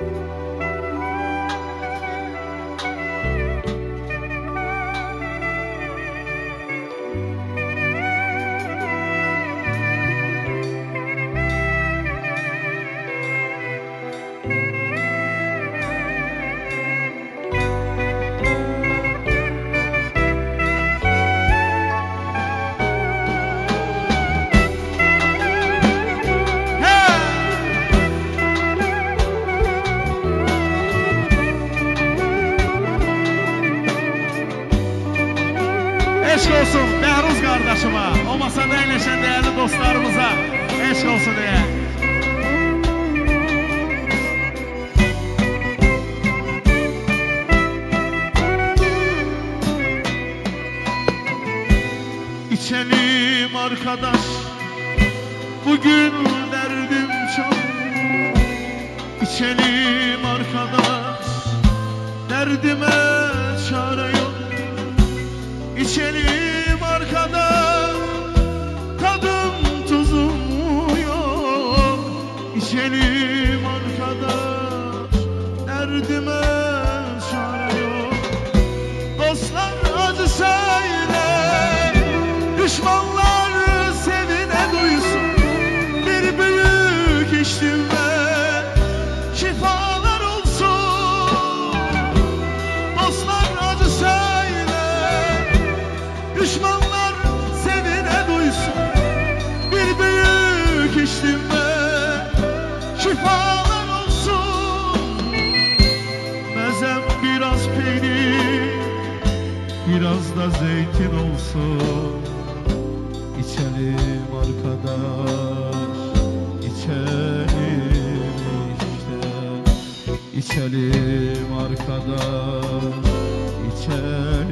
Bye. Eşk olsun Behruz kardeşime, o masada eğleşen değerli dostlarımıza eşk olsun diye. İçelim arkadaş, bugün derdim çok. İçelim arkadaş, derdime çare. İçelim arkadaş Tadım tuzum yok. İçelim Biraz da zeytin olsun İçelim arkadaş İçelim işte. İçelim arkadaş İçelim